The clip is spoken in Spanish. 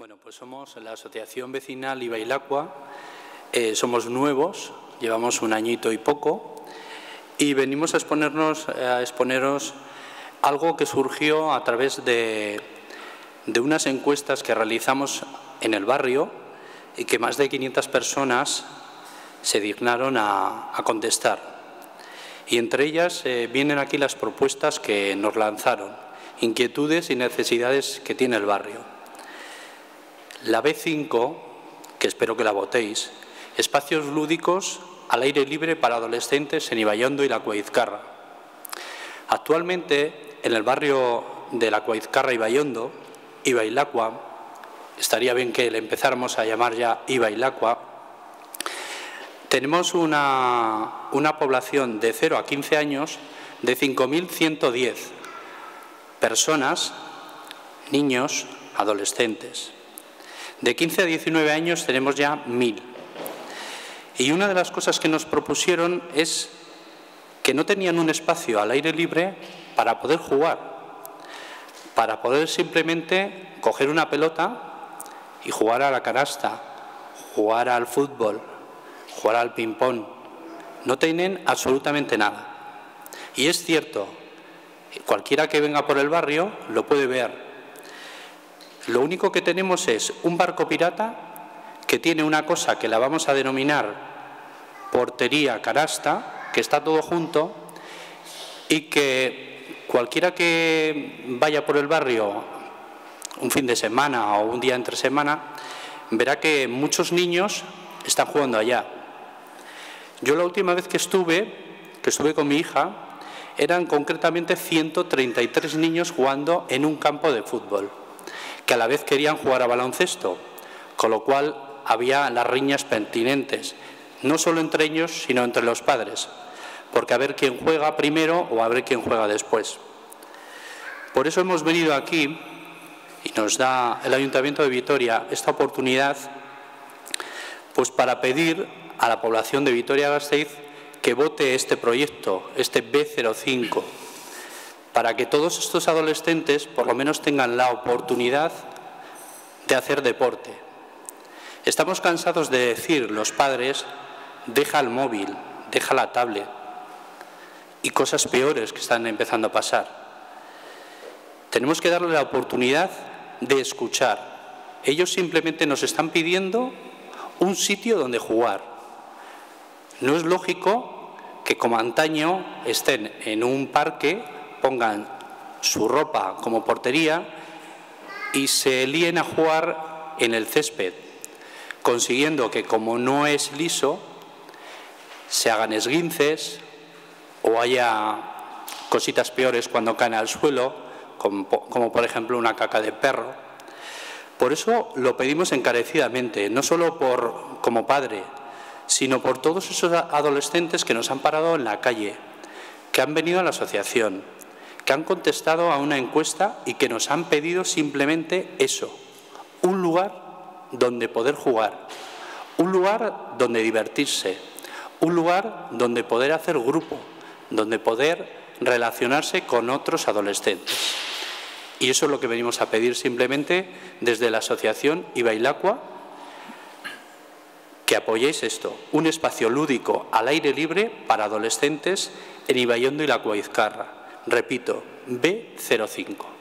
Bueno, pues somos la Asociación Vecinal Ibailacua, eh, somos nuevos, llevamos un añito y poco, y venimos a, exponernos, a exponeros algo que surgió a través de, unas encuestas que realizamos en el barrio y que más de 500 personas se dignaron a, contestar. Y entre ellas eh, vienen aquí las propuestas que nos lanzaron, inquietudes y necesidades que tiene el barrio. La B5, que espero que la votéis, espacios lúdicos al aire libre para adolescentes en Ibayondo y la Cuaizcarra. Actualmente, en el barrio de la Cuaizcarra y Ibayondo, Ibailacua, estaría bien que le empezáramos a llamar ya Ibailacua, tenemos una, una población de 0 a 15 años de 5.110 personas, niños, adolescentes. De 15 a 19 años tenemos ya mil. Y una de las cosas que nos propusieron es que no tenían un espacio al aire libre para poder jugar, para poder simplemente coger una pelota y jugar a la canasta, jugar al fútbol, jugar al ping-pong. No tienen absolutamente nada. Y es cierto, cualquiera que venga por el barrio lo puede ver. Lo único que tenemos es un barco pirata que tiene una cosa que la vamos a denominar portería canasta, que está todo junto y que cualquiera que vaya por el barrio un fin de semana o un día entre semana verá que muchos niños están jugando allá. Yo la última vez que estuve, que estuve con mi hija, eran concretamente 133 niños jugando en un campo de fútbol que a la vez querían jugar a baloncesto, con lo cual había las riñas pertinentes, no solo entre ellos, sino entre los padres, porque a ver quién juega primero o a ver quién juega después. Por eso hemos venido aquí y nos da el Ayuntamiento de Vitoria esta oportunidad pues para pedir a la población de Vitoria-Gasteiz que vote este proyecto, este B05, para que todos estos adolescentes por lo menos tengan la oportunidad de hacer deporte. Estamos cansados de decir los padres, deja el móvil, deja la tablet y cosas peores que están empezando a pasar. Tenemos que darle la oportunidad de escuchar. Ellos simplemente nos están pidiendo un sitio donde jugar. No es lógico que como antaño estén en un parque pongan su ropa como portería y se líen a jugar en el césped, consiguiendo que como no es liso, se hagan esguinces o haya cositas peores cuando caen al suelo, como, como, por ejemplo una caca de perro. Por eso lo pedimos encarecidamente, no solo por, como padre, sino por todos esos adolescentes que nos han parado en la calle, que han venido a la asociación, que han contestado a una encuesta y que nos han pedido simplemente eso, un lugar donde poder jugar, un lugar donde divertirse, un lugar donde poder hacer grupo, donde poder relacionarse con otros adolescentes. Y eso es lo que venimos a pedir simplemente desde la asociación Ibailacua, que apoyéis esto, un espacio lúdico al aire libre para adolescentes en Ibayondo y la Cuaizcarra. Repito, B05.